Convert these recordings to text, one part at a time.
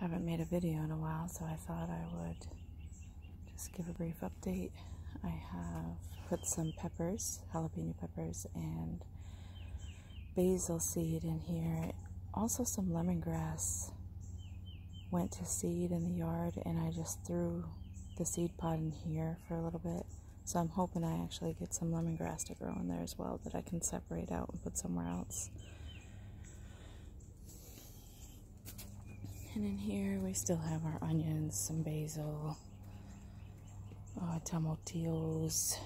haven't made a video in a while, so I thought I would just give a brief update. I have put some peppers, jalapeno peppers, and basil seed in here. Also, some lemongrass went to seed in the yard, and I just threw the seed pod in here for a little bit. So I'm hoping I actually get some lemongrass to grow in there as well that I can separate out and put somewhere else. And in here we still have our onions, some basil, uh, tomatillos.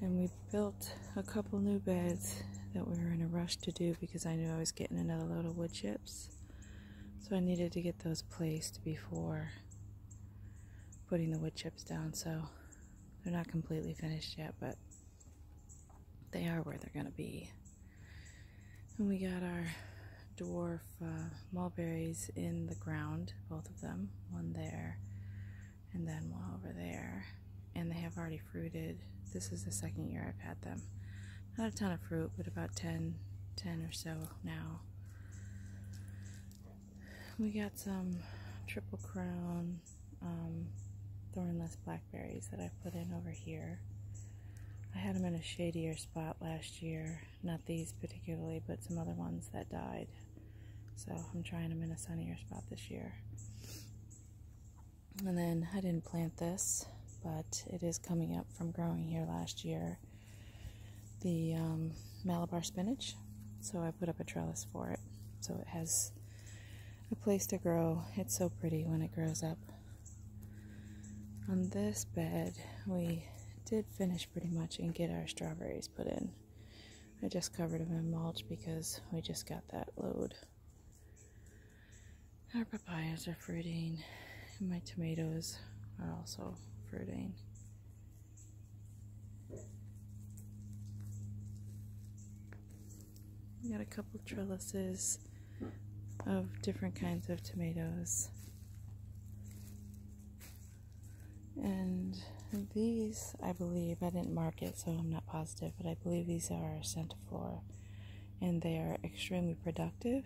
And we built a couple new beds that we were in a rush to do because I knew I was getting another load of wood chips. So I needed to get those placed before putting the wood chips down, so they're not completely finished yet, but they are where they're going to be. And we got our dwarf uh, mulberries in the ground, both of them, one there and then one over there. And they have already fruited. This is the second year I've had them. Not a ton of fruit, but about 10, 10 or so now. We got some triple crown um, thornless blackberries that I put in over here. I had them in a shadier spot last year, not these particularly, but some other ones that died. So I'm trying them in a sunnier spot this year. And then I didn't plant this, but it is coming up from growing here last year. The um, Malabar spinach. So I put up a trellis for it. So it has a place to grow. It's so pretty when it grows up. On this bed, we did finish pretty much and get our strawberries put in. I just covered them in mulch because we just got that load. Our papayas are fruiting, and my tomatoes are also fruiting. We got a couple trellises of different kinds of tomatoes. And these, I believe, I didn't mark it, so I'm not positive, but I believe these are centiflora. And they are extremely productive,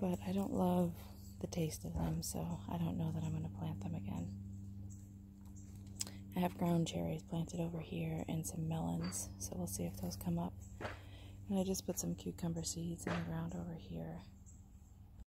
but I don't love the taste of them, so I don't know that I'm going to plant them again. I have ground cherries planted over here and some melons, so we'll see if those come up. And I just put some cucumber seeds in the ground over here.